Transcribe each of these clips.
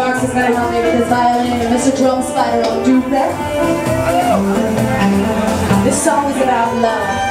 Marks is going to help me with his violin, and Mr. DrumSpyder on. This song is about love.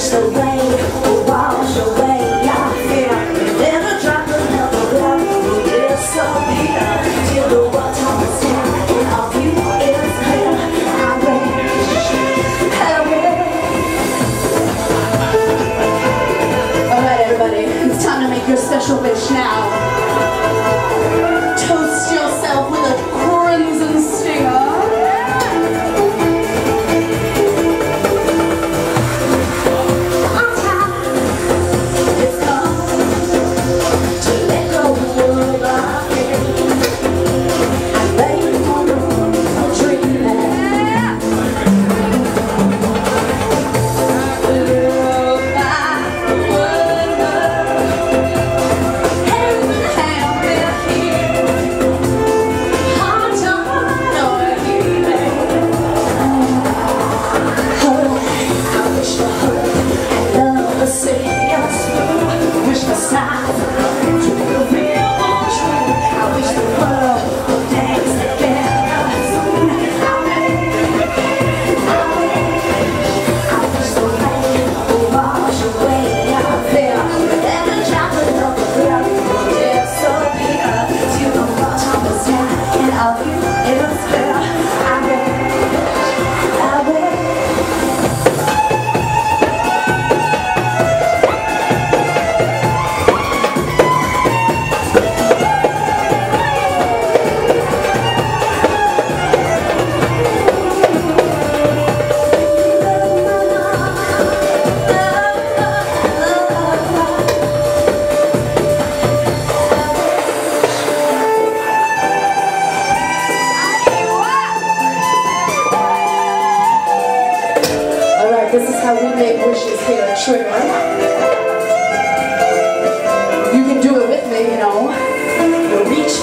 It's the way.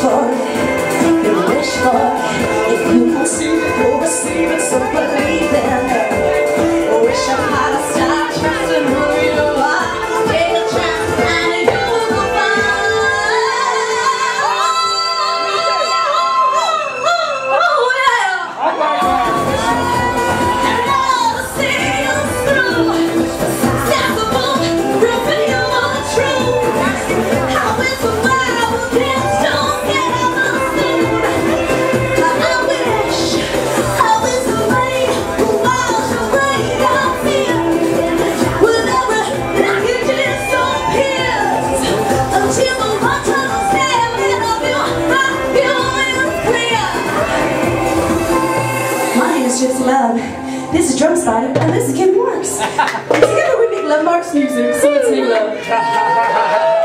for, you wish for. If you can see it, you'll receive it, so believe it. This is DrumSpyder, and this is Kim Marks. and together we make Love Marks music, so let's make love.